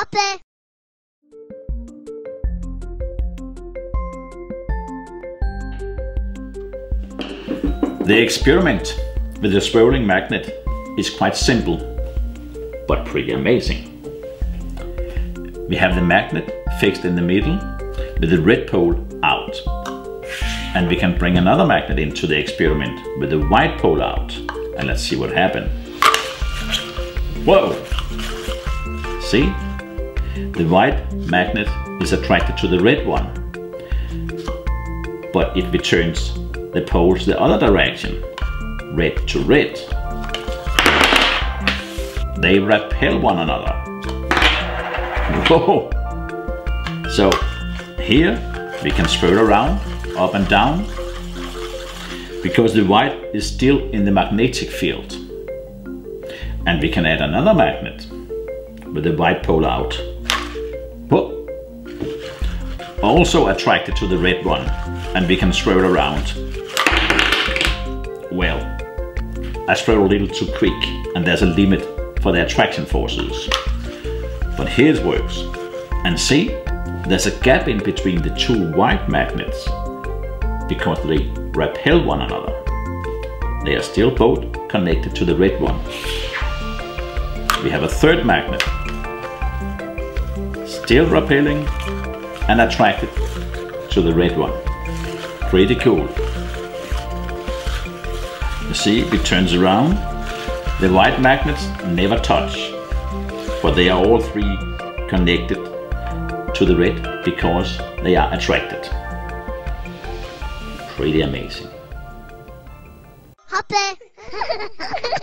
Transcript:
Hape! The experiment with the swirling magnet is quite simple, but pretty amazing. We have the magnet fixed in the middle with the red pole out. And we can bring another magnet into the experiment with the white pole out. And let's see what happens. Whoa! See? The white magnet is attracted to the red one. But it returns the poles the other direction, red to red. They repel one another. Whoa! So here we can swirl around, up and down, because the white is still in the magnetic field. And we can add another magnet with the white pole out. Also attracted to the red one, and we can swirl around. Well, I swirl a little too quick, and there's a limit for the attraction forces. But here it works. And see, there's a gap in between the two white magnets because they repel one another. They are still both connected to the red one. We have a third magnet, still repelling and attracted to the red one. Pretty cool. You see, it turns around. The white magnets never touch, but they are all three connected to the red because they are attracted. Pretty amazing. Hape!